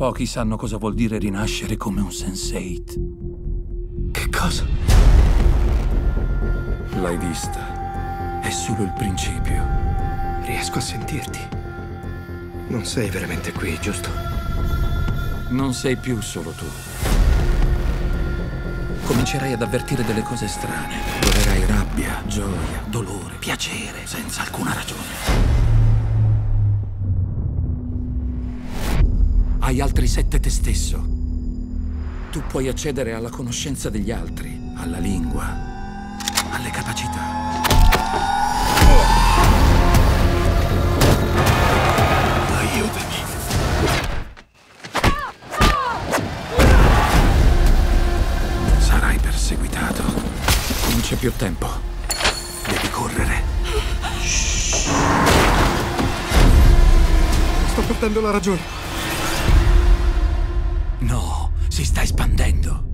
Pochi sanno cosa vuol dire rinascere come un sensate. Che cosa? L'hai vista. È solo il principio. Riesco a sentirti. Non sei veramente qui, giusto? Non sei più solo tu. Comincerai ad avvertire delle cose strane. Proverai rabbia, gioia, dolore, piacere, senza alcuna ragione. Hai altri sette te stesso. Tu puoi accedere alla conoscenza degli altri, alla lingua, alle capacità. Aiutami. Sarai perseguitato. Non c'è più tempo. Devi correre. Sto perdendo la ragione. No, si sta espandendo.